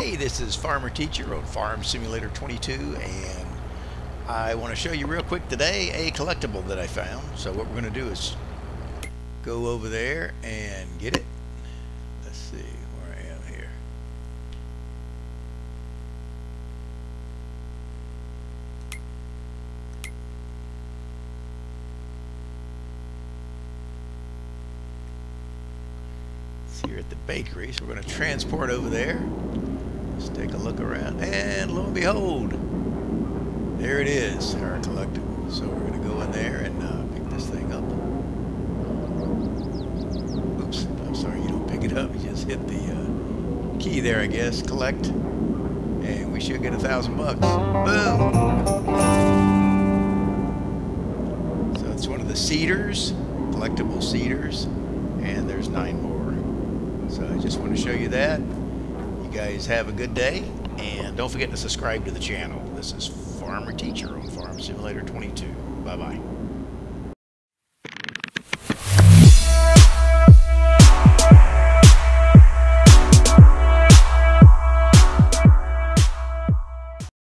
this is Farmer Teacher on Farm Simulator 22 and I want to show you real quick today a collectible that I found. So what we're going to do is go over there and get it. Let's see where I am here. It's here at the bakery, so we're going to transport over there. Let's take a look around, and lo and behold, there it is, our collectible. So we're going to go in there and uh, pick this thing up. Oops, I'm sorry, you don't pick it up. You just hit the uh, key there, I guess. Collect, and we should get a thousand bucks. Boom! So it's one of the seeders, collectible seeders, and there's nine more. So I just want to show you that. You guys have a good day, and don't forget to subscribe to the channel. This is Farmer Teacher on Farm Simulator 22. Bye-bye.